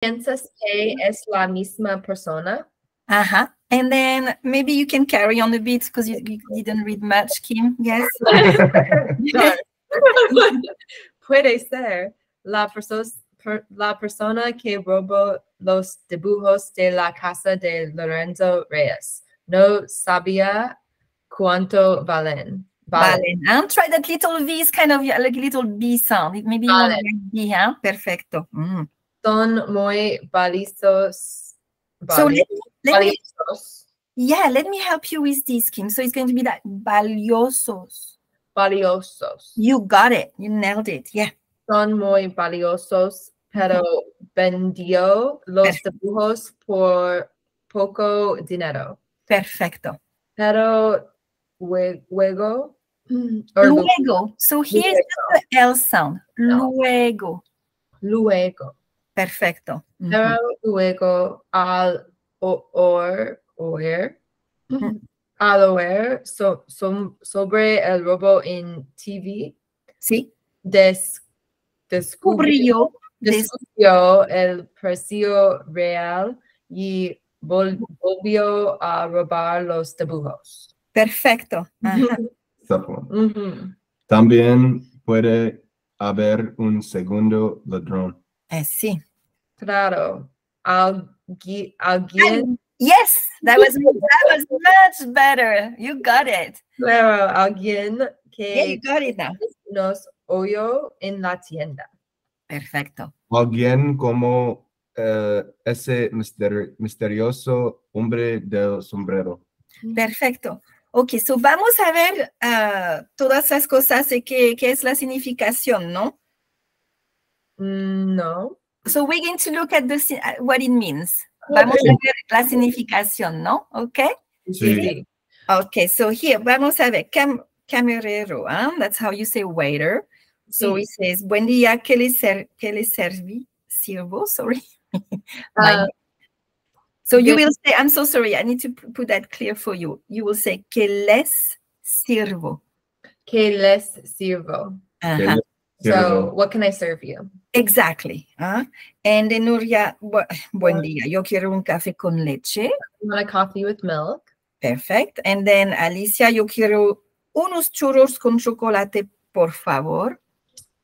¿Piensas que es la misma persona? Uh-huh. And then maybe you can carry on a bit because you, you didn't read much, Kim. Yes. Puede ser la, perso- per- la persona que robó los dibujos de la casa de Lorenzo Reyes. No sabía cuánto valen. Vale. Huh? Try that little V is kind of like a little B sound. It- Maybe you want Vale. like B, huh? Perfecto. Mm. Son muy valiosos. So let me, let me, yeah, let me help you with this, Kim. So it's going to be that valiosos. Valiosos. You got it. You nailed it. Yeah. Son muy valiosos, pero vendió los Perfecto. dibujos por poco dinero. Perfecto. Pero luego. Luego. So here's Luego. the L sound. Luego. Luego. Perfecto. Pero luego al o- or, oír, Ujú. al oír so- som- sobre el robo en TV, Sí. des, descubrió, Cubrió. des- descubrió el precio real y vol- volvió a robar los dibujos. Perfecto. Ajá. One. Ujú. También puede haber un segundo ladrón. Eh, sí. Claro. Algui- alguien, Yes, that was that was much better. You got it. claro, alguien Yeah, you que got it now. nos oyó en la tienda. Perfecto. Alguien como eh, ese mister- misterioso hombre del sombrero. Perfecto. Ok, so vamos a ver ah, todas las cosas de qué, qué es la significación, ¿no? Mm, No. So we're going to look at the, uh, what it means. Vamos a ver la significación, ¿no? Ok. Sí. Okay, so here, vamos a ver, cam camarero, huh? that's how you say waiter. So Sí. it says, buen día, ¿qué le, ser qué le serví? Sirvo, sorry. Uh, So you will say, I'm so sorry, I need to put that clear for you. You will say, que les sirvo. que les sirvo. Ajá, So, what can I serve you? Exactly. huh? And then Nuria, bu- buen día, yo quiero un café con leche. You want a coffee with milk? Perfect. And then Alicia, yo quiero unos churros con chocolate, por favor.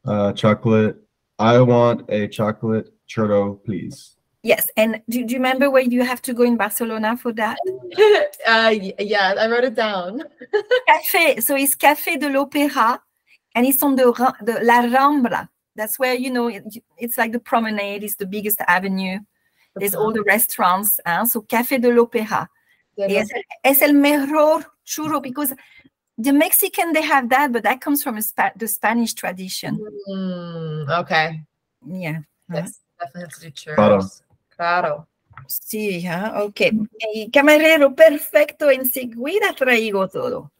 Uh, chocolate. I want a chocolate churro, please. Yes. And do, do you remember where you have to go in Barcelona for that? uh, yeah, I wrote it down. Café. So it's Café de l'Opéra and it's on the, the La Rambla. That's where, you know, it, it's like the promenade, it's the biggest avenue. There's all the restaurants. huh? So Café de l'Opéra. Then Es, es el mejor churro because the Mexican, they have that, but that comes from a Spa- the Spanish tradition. Mm, okay. Yeah. Yes, definitely have to do churros. Claro. Claro. Sí, ah, ok. Y camarero, perfecto, enseguida traigo todo.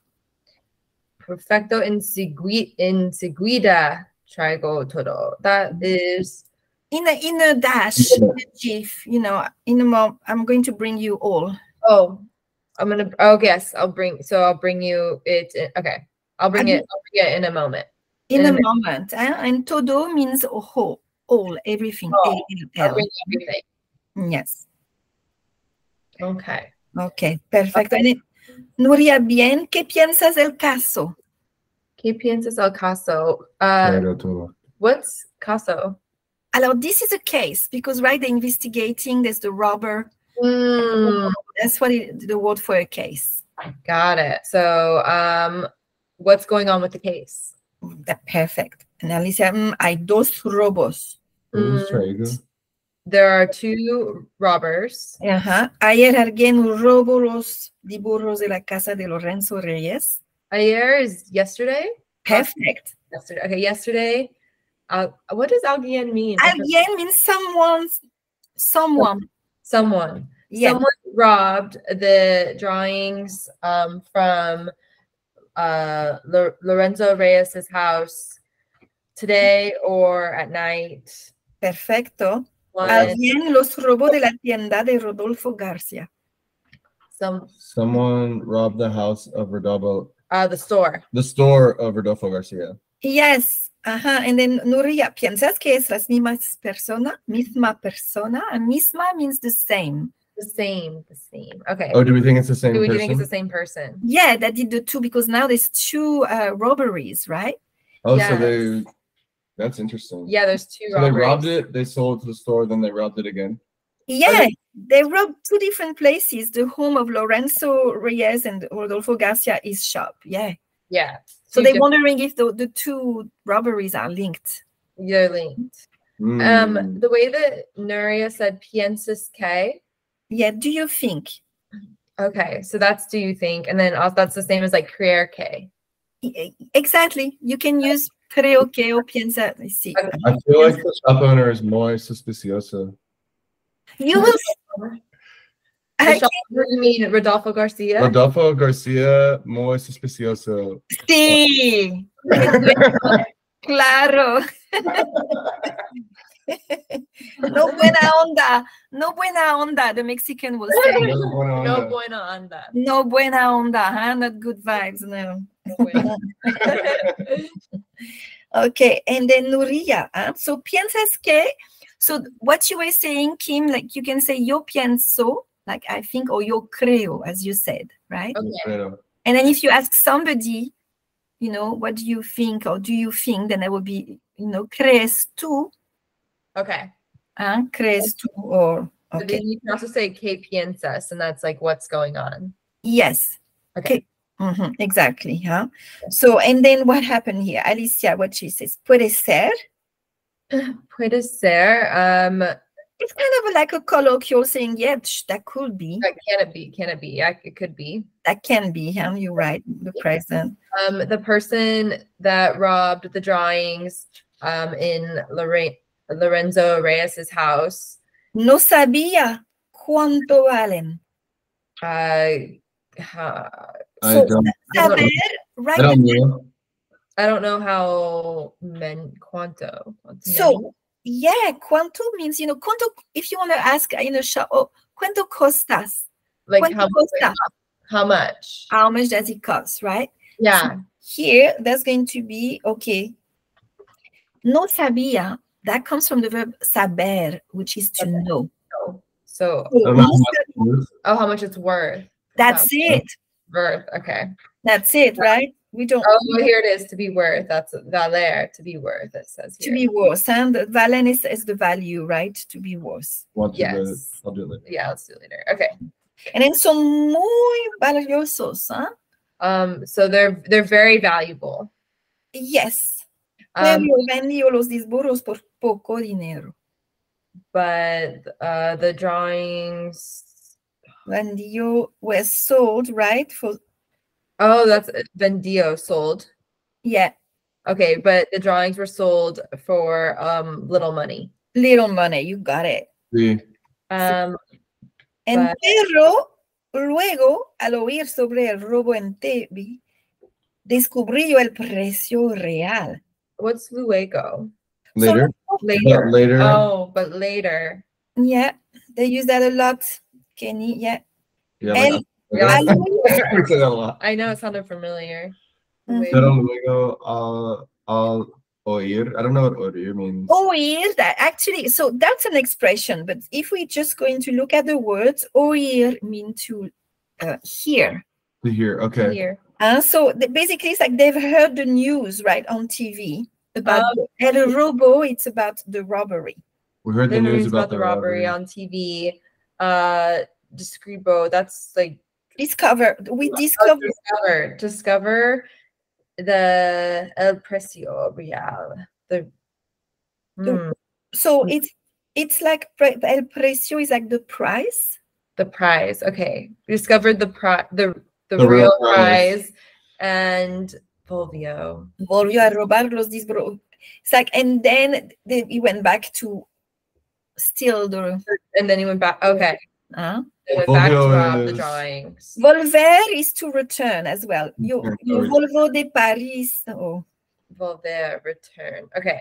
Perfecto insegui- enseguida traigo todo. That is In a, in a dash, chief. you know, in a mo, I'm going to bring you all. oh, I'm gonna. Oh yes, I'll bring. So I'll bring you it. in- okay, I'll bring it. I'll bring it in a moment. In In a a minute. moment. eh? And todo means whole, all, everything. Oh, everything. Yes. Okay. Ok, perfecto. And it- Nuria, bien, ¿qué piensas del caso? ¿Qué piensas el caso? Uh, what's caso? Alors, this is a case because, right, they're investigating, there's the robber. Mm, That's what it, the word for a case. got it. So, um, what's going on with the case? That perfect. And Alicia, mm, hay dos robos. Who's Mm, traigo? There are two robbers. Ajá. Ayer alguien robó los dibujos de la casa de Lorenzo Reyes. Ayer is yesterday. Perfect. Yesterday. Okay, yesterday. Uh, what does alguien mean? Alguien means someone, someone. Someone. Yeah. Someone robbed the drawings um, from uh, Lo- Lorenzo Reyes's house today or at night. Perfecto. One, Alguien los robó de la tienda de Rodolfo Garcia. some Someone robbed the house of Rodolfo, uh, the store. the store of Rodolfo Garcia. Yes. Ajá, and then Nuria, piensas que es las mismas persona, misma persona, and misma means the same. The same, the same. Okay. Oh, do we think it's the same Do we person? think it's the same person? Yeah, that did the two because now there's two uh, robberies, right? oh, so they. That's interesting. Yeah, there's two So they robbed it. They sold it to the store. Then they robbed it again. Yeah, they robbed two different places. The home of Lorenzo Reyes and Rodolfo Garcia is shop. Yeah. Yeah. So two they're wondering if the, the two robberies are linked. They're linked. Mm. Um, the way that Nuria said piensas que. Yeah, do you think? Okay, so that's do you think, and then also that's the same as like creer que. E- Exactly. You can use creo que o piensa. let's see. Okay. I feel like the shop owner is muy suspicioso. You will. The I shop- you mean Rodolfo Garcia? Rodolfo Garcia, muy suspicioso. Sí. Claro. no buena onda. No buena onda, the Mexican will say. no buena onda. No buena onda, huh? Not good vibes, no. No. Okay, and then Nuria. Huh? So piensas que, so what you were saying, Kim, like you can say yo pienso, like I think, or yo creo, as you said, right? okay. And then if you ask somebody, you know, what do you think or do you think, then it will be, you know, crees tú, Okay. huh? crees tú, or, okay, then you can also say que piensas, and that's like what's going on. yes. Okay. Mhm, exactly, huh? So, and then what happened here? Alicia, what she says, puede ser. Puede ser. Um, It's kind of like a colloquial saying, yeah, that could be, that can it be? Can it be? Yeah, it could be. that can be, huh? You're right, the present. Um, the person that robbed the drawings um in Lore- Lorenzo Reyes's house. No sabía cuánto valen. Uh, ha- I So, don't. saber, I don't know. I don't know how men quanto. quanto many? So, yeah, cuánto means, you know, cuánto, if you want to ask in a shop, oh, cuánto costas? like cuánto how, costa? how much? How much does it cost, right? Yeah. Here, that's going to be, okay, no sabía, that comes from the verb saber, which is to Okay. know. So, So, I don't know no how much sab- it's worth. oh, how much it's worth? That's Yeah. it. Worth. Okay. That's it, right? We don't Oh, well, here it is. To be worth. That's valer. To be worth. It says to be worth. And valen is, is the value, right? To be worth. Want to do. Yes. I'll do it later. Yeah. Let's do it later. Okay. And then son muy valiosos, huh? Um. So they're they're very valuable. Yes. Um. Pero vendió los disburros por poco dinero. But uh, the drawings. Vendió was sold, right? For Oh, that's vendio sold. yeah, Okay, but the drawings were sold for um little money. little money. You got it. Sí. Um. And But- pero luego, al oír sobre el robo en Tebi, descubrió el precio real. What's luego? Later. Later. But later. Oh, but later. Yeah, they use that a lot, Kenny. Yeah. yeah, and- like, Yeah. Al we say that a lot. I know it sounded familiar. Wait. Pero luego al al oír. I don't know what oír means. Oír that actually, so that's an expression, but if we're just going to look at the words, oír mean to uh, hear. To hear. Okay. Here. Uh, so the, basically, it's like they've heard the news right on TV about the El Robo. It's about the robbery. We heard The the news news about, the robbery on TV. Uh, Discrepo. That's like Discover. We discover. discover. Discover the El Precio Real. The. The- Hmm, So it's it's like pre- El Precio is like the price. the price. Okay, we discovered the pri- the the, The real real prize. prize and Volvio. Volvió a robar los disbro. It's like, and then they, he went back to steal the. And then he went back. Okay, Uh, he went back to Volvio rob the drawings. volver is to return as well. Yo, Return, yo sorry. volvo de Paris. Oh, Volver return. Okay,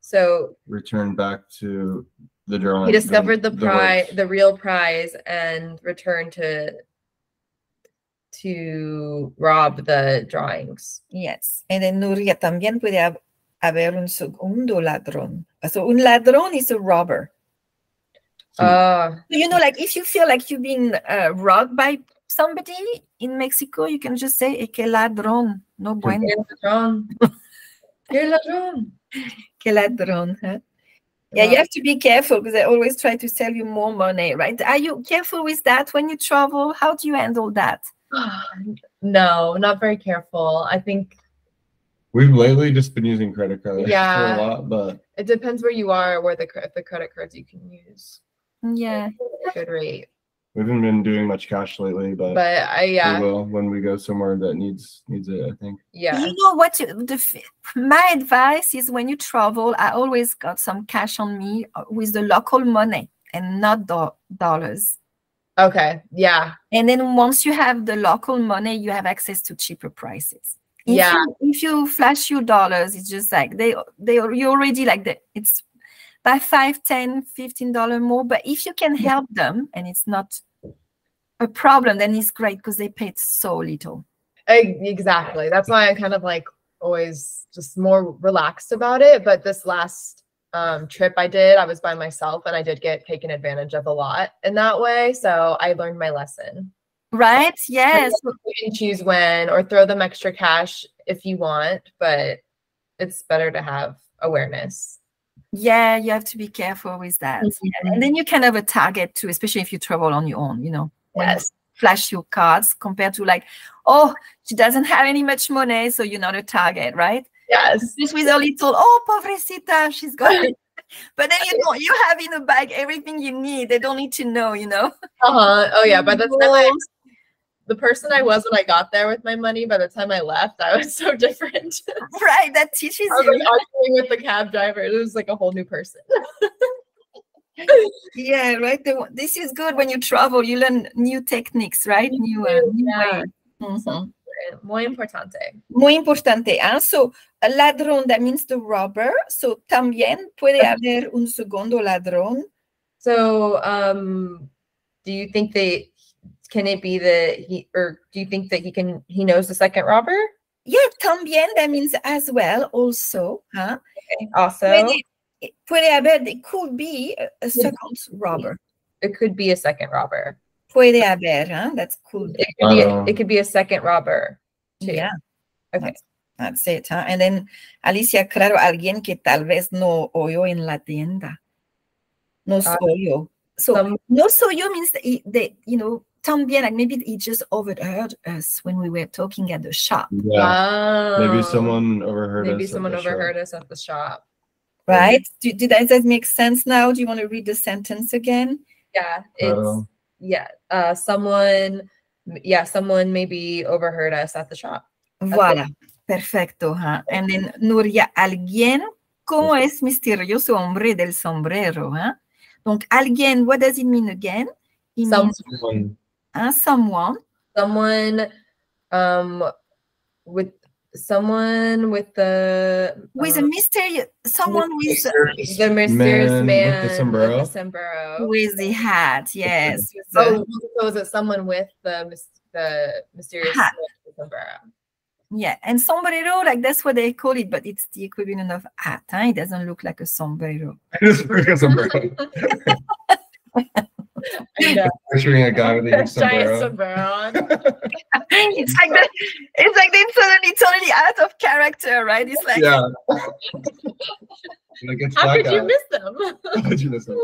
so Return back to the drawing. he discovered the, prize, works. the real prize, and returned to to rob the drawings. yes. And then Nuria también puede haber un segundo ladrón. So un ladrón is a robber. Uh, So, you know, like if you feel like you've been uh, robbed by somebody in Mexico, you can just say, "Eh, que ladrón, no bueno, Qué ladrón. Qué ladrón. que ladrón. Huh? Yeah, you have to be careful because they always try to sell you more money, right? Are you careful with that when you travel? How do you handle that? No, not very careful. I think We've lately just been using credit cards Yeah. for a lot, but it depends where you are, where the the credit cards you can use. Yeah. Good rate, we haven't been doing much cash lately. But, but I yeah we will when we go somewhere that needs needs it. I think. yeah You know what? you- The my advice is when you travel, I always got some cash on me uh, with the local money and not the dollars. Okay yeah And then once you have the local money, you have access to cheaper prices. If Yeah. You, if you flash your dollars, it's just like they they you already like the it's by five, ten, fifteen dollar more but if you can help them and it's not a problem then it's great because they paid so little exactly. That's why I'm kind of like always just more relaxed about it. But this last um, trip I did, I was by myself and I did get taken advantage of a lot in that way. So I learned my lesson. right yes You can choose when or throw them extra cash if you want, but it's better to have awareness. yeah you have to be careful with that Yeah, and then you can have a target too especially if you travel on your own you know Yes. flash your cards compared to like oh she doesn't have any much money so you're not a target right Yes. just with a little oh pobrecita she's got it but then you know you have in a bag everything you need they don't need to know you know Uh-huh. Oh yeah. By the time I, the person I was when I got there with my money, by the time I left, I was so different. right that teaches I was you like arguing with the cab driver. It was like a whole new person. yeah right The- this is good when you travel you learn new techniques right new, uh, new Yeah. ways. Mhm. Muy importante. Muy importante. ¿ah? So, a ladrón, that means the robber. So, también puede haber un segundo ladrón. So, um, do you think that can it be that he or do you think that he can he knows the second robber? Yeah, también, that means as well, also. Huh? Also, Puede, puede haber, it could be a, a second robber. it could be a second robber. Puede haber, huh? That's cool. It could be a, Uh, it could be a second robber. too. Yeah, Okay. that's it. Huh? And then, Alicia, claro, alguien que tal vez no oyó en la tienda. No Ah, soy So, Some- no soy yo means that, he, that, you know, también, like maybe he just overheard us when we were talking at the shop. Yeah. Maybe Oh, someone overheard. maybe us at someone the show. overheard us at the shop. right? Do, did that, does that make sense now? Do you want to read the sentence again? Yeah, it's Claro. Yeah. Uh, someone, yeah, someone maybe overheard us at the shop. Voilà, perfecto. huh? And then Nuria, alguien, ¿cómo es misterioso hombre del sombrero? huh? Donc, alguien, what does it mean again? It Some- means Someone- huh, someone. Someone, um, with someone with the With a um, mystery someone with, the mysterious man man, with the sombrero. With the sombrero. with the hat, yes. the- Oh, so is it someone with the mys- the mysterious Hat. man with the sombrero? Yeah, and sombrero, like that's what they call it, but it's the equivalent of hat. Huh? It doesn't look like a sombrero. Just look at sombrero. And, uh, Picturing a guy with a giant sombrero. sombrero on. it's like the, it's like they suddenly totally out of character, right? It's like Yeah. like it's How black could you miss them? How could you miss him?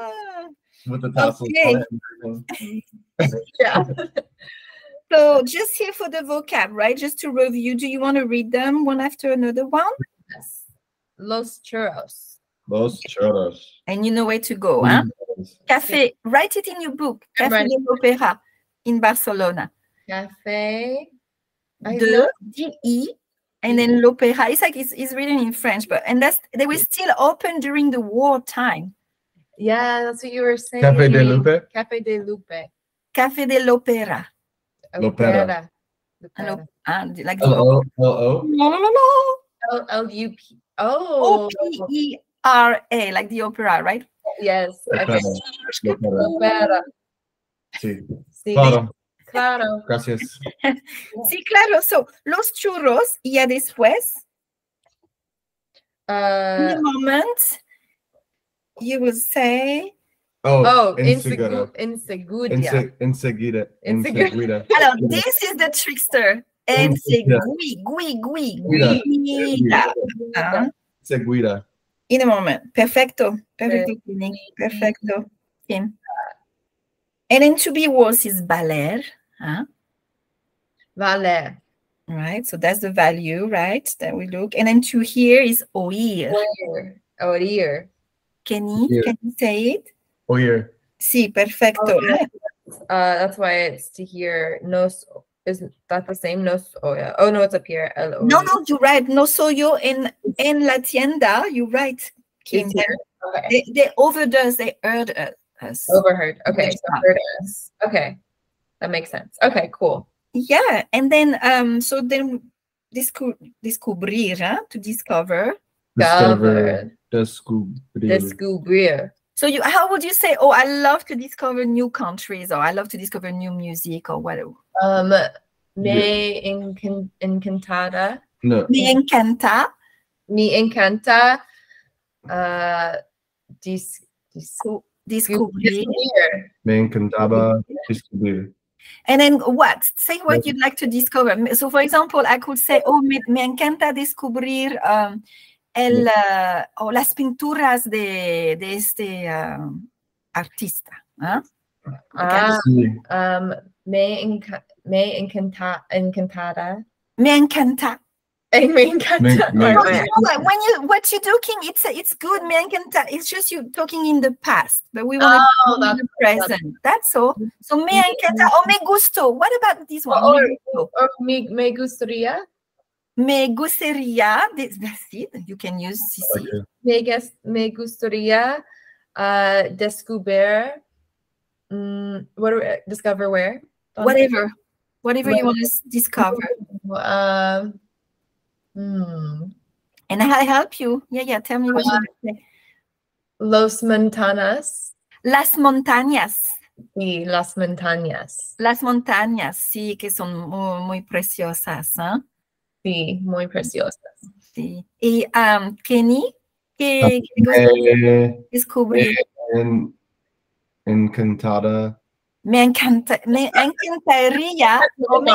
ah. With the tassels. Okay. on it and everything. yeah. So just here for the vocab, right? Just to review, do you want to read them one after another one? Yes. Los churros. Los churros. And you know where to go, huh? Café, write it in your book. Café de l'Opéra in Barcelona. Cafe. De, know. D-E, and then l'Opéra. It's like it's, it's written in French, but and that's they were still open during the war time. Yeah, that's what you were saying. Cafe de Lupe. Cafe de Lupe. Café de l'Opéra. L'Opera. And L'Opera. op- and like the L O L O. no, no, no, no. L L U P. Oh, O-P-E-R-A, like the opera, right? yes. L'Opera. Okay. L'Opera. Opera. Sí. Sí, Claro. claro. Gracias. Sí, claro. So, los churros, y ya después, Uh, a moment, you will say. Oh, oh, Insegura. insegu- insegudia. Inseguida. Insegura. Inseguida. Alors, this is the trickster. And c'est Guida. gui, gui, gui, Guida. guida. Hein? Inseguida. In a moment. Perfecto. Perfecto, Okay. Perfecto. Kim. And then to be worse is baler. Huh? Valer. Right. So that's the value, right? That we look. And then to hear is oír. Oír. Oír. Kenny, Hear. can you say it? Oír. Sí, perfecto. Oh, yeah. Uh, that's why it's to hear nos. Isn't that the same? Nos. Oh yeah. Oh no, it's up here. L O. No, no, you're right. No soy yo en, en la tienda. You're right, Kim. Okay. They, they overdoes, they heard us. Overheard. Okay. So heard us. Okay. That makes sense. Okay. Cool. Yeah, and then um, so then disco- descubrir, huh? to discover. Discover. Descubrir. Descubrir. So you, how would you say? Oh, I love to discover new countries, or I love to discover new music, or whatever. Um, me encon- encantada. No. Me encanta. Me encanta. Uh, dis. dis- descubrir. Descubrir. Me encantaba descubrir. And then what? Say what you'd like to discover. So, for example, I could say, oh, me, me encanta descubrir um, el, uh, o las pinturas de, de este um, artista. ¿ah? Ah, Sí. um, me enca- me encanta encantada. Me encanta. Eh, Me encanta. Me- me- No, no, no, when you what you're talking, it's it's good. Me encanta. It's just you talking in the past, but we want Oh, to in the present. That's all. So me encanta or me gusto. What about this one? Or- Me gusto. Or me, me gustaría. Me gustaría. This, that's it. You can use CC. Okay. Me, gus- me gustaría uh, descubrir. Mm, what do we- discover where? ¿Dónde? Whatever, whatever you want to discover. Um, hmm. And I help you. Yeah, yeah. Tell me what you want to say. Los Montanas. Las montañas. Sí, las montañas. Las montañas, sí, que son muy, muy preciosas. ¿ah? Sí, muy preciosas. Sí. Y um, Kenny, ¿qué, qué gustaría Me descubrir? en- encantada. Me encanta, me encantaría. o me-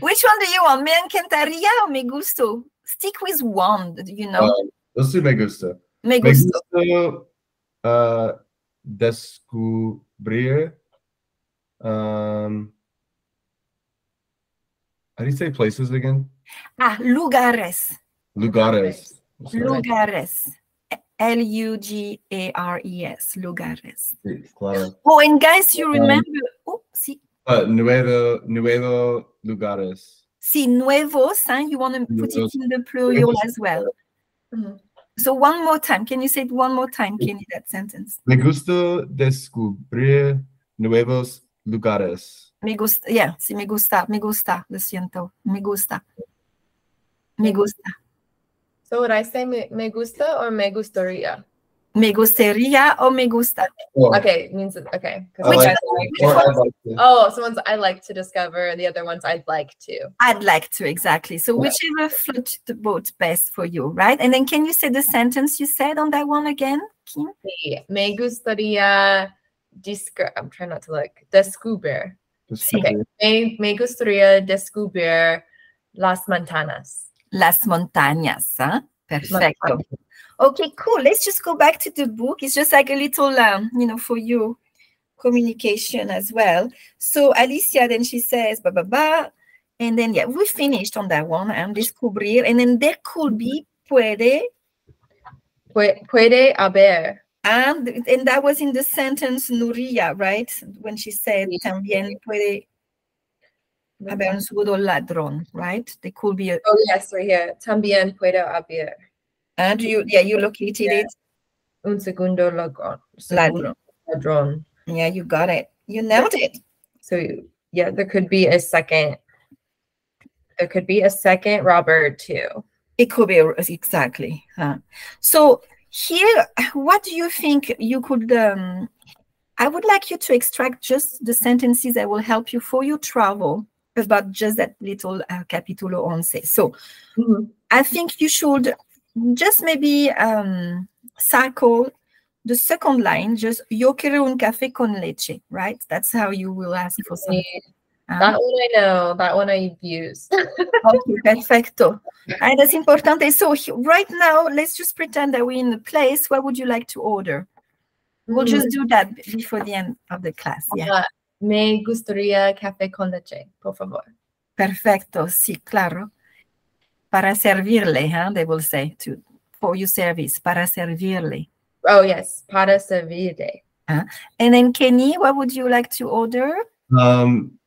which one do you want? Me encantaría o me gusto? Stick with one, you know. Uh, let's do me gusta. me Me gusto. gusta uh, descubrir. Um, how do you say places again? Ah, lugares. Lugares. Lugares. L-U-G-A-R-E-S. Lugares. Sí, claro. Oh, and guys, you Um, remember? Oh, sí. Uh, nuevo, nuevo lugares. See, nuevos, huh? you want to put it in the plural as well. Mhm. So one more time. Can you say it one more time, Kenny, that sentence? Me gusta descubrir nuevos lugares. Me gusta, yeah, sí, me gusta, me gusta, lo siento, me gusta. Me gusta. So would I say me, me gusta or me gustaría? Me gustaría o me gusta. Oh, Okay, means it- okay. 'cause I like- guys like- like. Oh, so ones I like to discover, and the other ones I'd like to. I'd like to, exactly. So Yeah. whichever floats the boat best for you, right? And then can you say the sentence you said on that one again, Kim? Sí, Me gustaría disc- I'm trying not to look. Descubrir. Descubrir. Me, me gustaría descubrir las montanas. Las montañas, huh? Perfecto. Okay, cool. Let's just go back to the book. It's just like a little, um, you know, for you communication as well. So Alicia, then she says, ba ba ba, and then yeah, we finished on that one. And descubrir, and then there could be puede, Pue- Puede haber. And and that was in the sentence Nuria, right? When she said también puede haber un segundo ladrón, right? There could be a. Oh, yes, right here. También puede haber do you? Yeah, you located Yeah. it. un segundo ladrón. Ladrón. Ladrón. Yeah, you got it. You nailed it. So yeah, there could be a second. There could be a second robber too. It could be exactly. huh. So here, what do you think you could? Um, I would like you to extract just the sentences that will help you for your travel. about just that little uh, capítulo once. So Mhm. I think you should just maybe um, circle the second line, just yo quiero un café con leche, right? That's how you will ask for something. Huh? That one I know. That one I've used. Okay, perfecto. And that's important. So right now, let's just pretend that we're in the place. What would you like to order? We'll just do that before the end of the class. Yeah. Uh, me gustaría café con leche, por favor. Perfecto. Sí, claro. Para servirle, huh? They will say to for your service. Para servirle. Oh yes, para servirte. And then Kenny, what would you like to order? Um,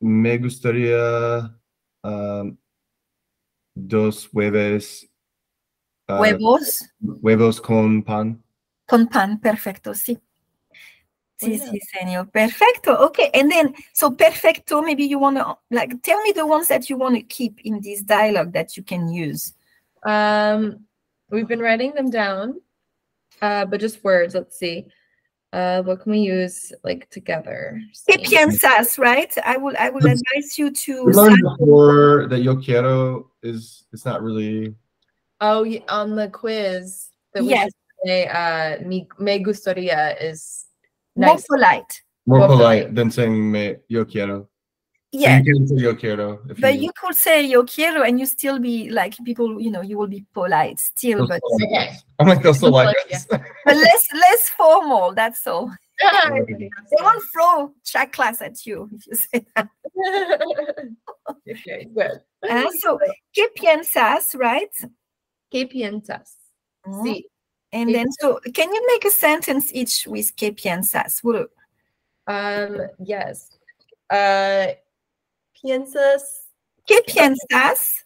me gustaría um, dos huevos. uh, Huevos Huevos con pan. con pan. Perfecto. Sí. Oh, Sí, yeah. sí, señor. Perfecto. Okay. And then, so perfecto, maybe you want to, like, tell me the ones that you want to keep in this dialogue that you can use. Um, we've been writing them down, uh, but just words. Let's see. Uh, what can we use like together? ¿Qué See. right? I will, I will Yes. advise you to. We learned before that yo quiero is it's not really Oh, y- on the quiz that we Yes. say, uh, me, me gustaría is more polite. more Well, polite than saying me yo quiero. So Yeah. you can say yo quiero if But you, you could say yo quiero and you still be like people, you know, you will be polite still, but Okay. I'm like those still like Yeah. but less less formal, that's all. Okay. They won't throw chat class at you if you say that. okay, good. Uh, so ¿qué piensas, right? ¿Qué piensas? Mhm. Sí. And then so can you make a sentence each with ¿qué piensas? Well, Um, yes. Uh, piensas, ¿Qué piensas?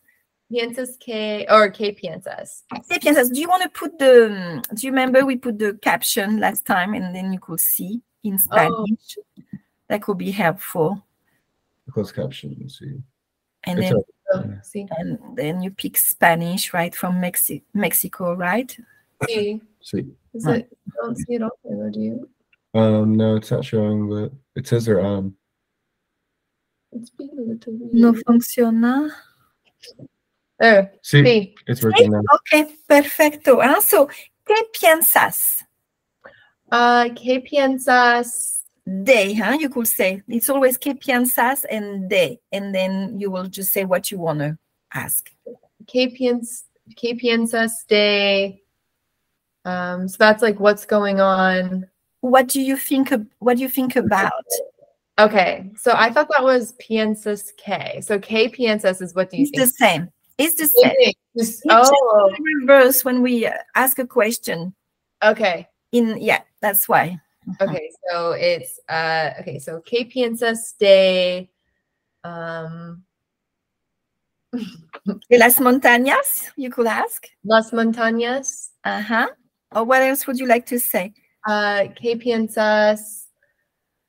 piensas que, or ¿qué piensas? ¿Qué piensas? Do you want to put the do you remember we put the caption last time and then you could see in Spanish? That could be helpful. Closed caption. Let's see. And It's then a- Oh, and then you pick Spanish, right, from Mexi- Mexico, right? Sí. see. Is Right. it, I don't see it on there, do you? Um, no, it's not showing, but it says they're um. It's being a little weird. No funciona. There, See, sí. it's working now. Okay, perfecto. Ah, so, ¿qué piensas? Uh, ¿qué piensas? De, huh? You could say it's always ¿qué piensas? and de, and then you will just say what you want to ask. ¿Qué, piens, ¿Qué piensas de? Um, so that's like what's going on. What do you think? ab- What do you think about? Okay, so I thought that was piensas que. So ¿qué piensas is what do you It's the think? same. It's the Same same. thing, just- It's oh, reverse when we uh, ask a question. okay. In yeah, that's why. Okay, so it's uh okay, so ¿qué piensas de um De las montañas, you could ask. las montañas? Uh huh. Or what else would you like to say? Uh ¿qué piensas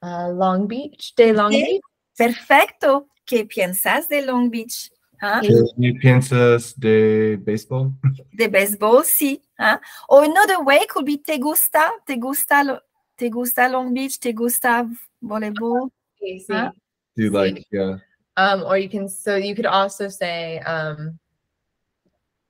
uh Long Beach? De Long De- Beach? Perfecto. ¿Qué piensas de Long Beach? Huh? ¿Qué piensas de baseball? De béisbol, sí. Huh? Or another way could be te gusta, te gusta, te gusta Long Beach, te gusta voleibol. Okay, sí. Huh? Do you Sí. like yeah? Um or you can so you could also say um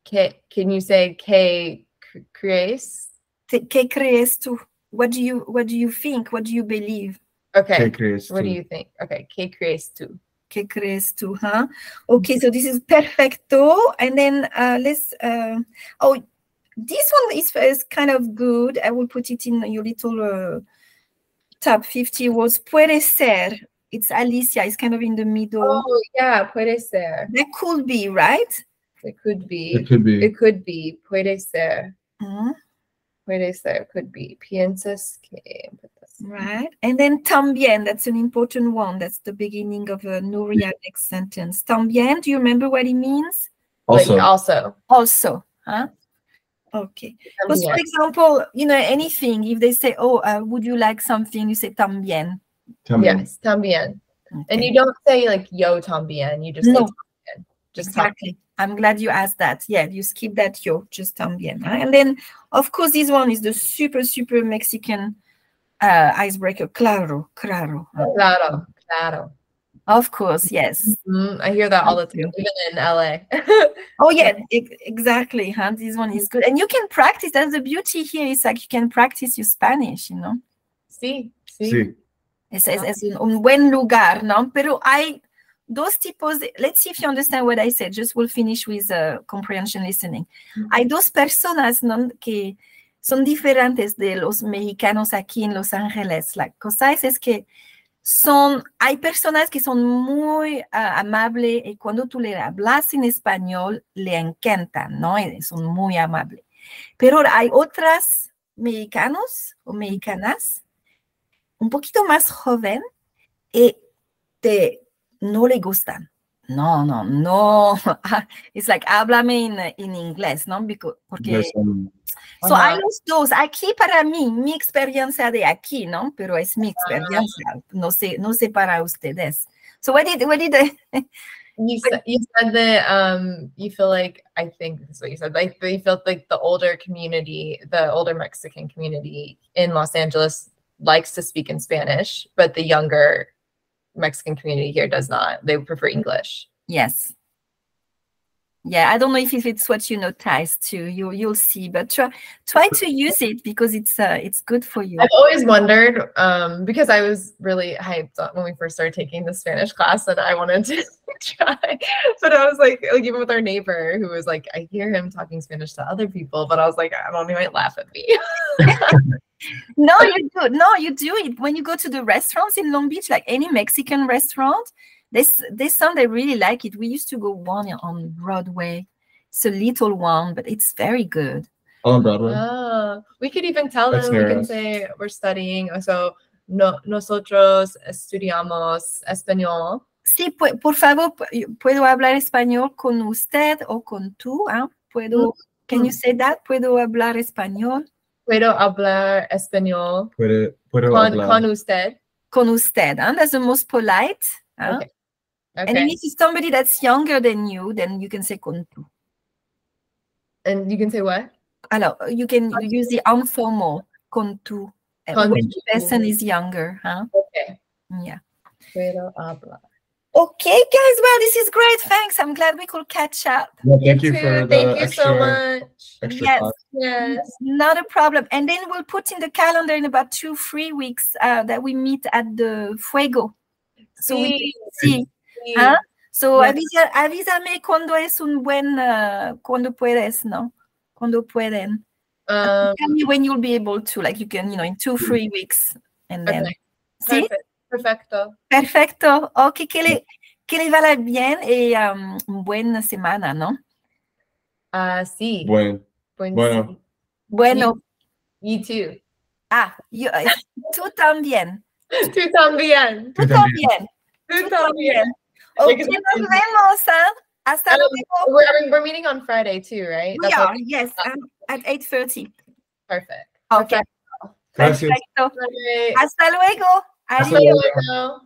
que, can you say que crees? ¿Qué crees tú? What do you What do you think? What do you believe? Okay. ¿Qué crees What do you think? Okay, que crees tú? ¿Qué crees tú? Huh? Okay, so this is perfecto. And then uh, let's. Uh, oh, this one is, is kind of good. I will put it in your little uh, top 50 was Puede ser. It's Alicia. It's kind of in the middle. Oh yeah, puede ser. That could be, right? It could be. It could be. It could be. Puede ser. Mhm, Puede ser. Could be. Piensas que. Put this- Right. And then también. That's an important one. That's the beginning of a Nuria next sentence. También. Do you remember what it means? Also, Like also. Also. Huh? Okay. Because, for example, you know, anything, if they say, oh, uh, would you like something? You say también. tell me. Yes, también. And you don't say like yo también. You just say No. también. Just tam- Exactly. I'm glad you asked that. Yeah, you skip that yo, just también. huh? And then, of course, this one is the super, super Mexican uh, icebreaker. Claro, claro. Claro, claro. Of course, yes. Mhm, I hear that all the time, even in LA. Oh yeah, e- exactly. Huh? This one is good, and you can practice. That's the beauty here. Is like you can practice your Spanish. You know, sí, sí. Sí. es, es, es un, un buen lugar, ¿no? Pero hay dos tipos. De, let's see if you understand what I said. Just we'll finish with uh, comprehension listening. Hay dos personas, ¿no? Que son diferentes de los mexicanos aquí en Los Ángeles. La cosa es, es que son, hay personas que son muy ah, amables y cuando tú le hablas en español, le encantan, ¿no? Y son muy amables. Pero hay otras mexicanos o mexicanas un poquito más joven y te, no le gustan. No, no, no. It's like, háblame en, inglés, ¿no? Porque So, Ajá. los dos. Aquí para mí, mi experiencia de aquí, ¿no? Pero es mi experiencia. No sé, no sé para ustedes. So, what did, what did the, You said, you said that um you feel like I think this is what you said like you felt like the older community the older Mexican community in Los Angeles likes to speak in Spanish but the younger Mexican community here does not they prefer English yes. Yeah, I don't know if it's what you notice too. You you'll see, but try try to use it because it's uh it's good for you. I've always wondered um because I was really hyped when we first started taking the Spanish class and I wanted to try but I was like like even with our neighbor who was like I hear him talking Spanish to other people but I was like I don't know he might laugh at me No, you do. No, you do it when you go to the restaurants in Long Beach, like any Mexican restaurant. This this some they really like it. We used to go one on Broadway. It's a little one, but it's very good. on Broadway. Ah, we could even tell That's them, we near can say we're studying. So, no, nosotros estudiamos español. Sí, pu- por favor, puedo hablar español con usted o con tú. ¿ah? Puedo. Can you say that? Puedo hablar español Puedo hablar español Puede, puedo con, hablar. con usted. con usted. ¿ah? That's the most polite. ¿ah? Okay. And if it's somebody that's younger than you, then you can say con tú. And you can say what? Alors, you can use the informal con tú. uh, when the person is younger. Huh? Okay. Yeah. Puedo hablar. Okay, guys. Well, this is great. Thanks. I'm glad we could catch up. Yeah, thank you Too. for the Thank you extra, so much. extra Yes. class. Yes. Not a problem. And then we'll put in the calendar in about two, three weeks uh, that we meet at the Fuego. So we can see. Sí. ¿ah? So Yes. avisa- avísame cuando es un buen, uh, cuando puedes, ¿no? Cuando pueden. Um, Tell me when you'll be able to, like you can, you know, in two, three weeks. And then, perfect. ¿sí? Perfect. Perfecto. Perfecto. Ok, que le, que le vaya bien y um, buena semana, ¿no? Ah, sí. Bueno, Buen bueno. sí. Bueno, You too. ah, yo, eh, tú también. Tú también. Tú Tú también. también. Tú Tú también. También. Ok, Porque- nos vemos, ¿ah? Hasta Um, luego. We're, I mean, we're meeting on Friday too, right? We That's are, what- yes, um, at 8.30. perfect. Ok, gracias. perfecto. Perfect. Hasta luego. Hasta Adiós. luego. Luego.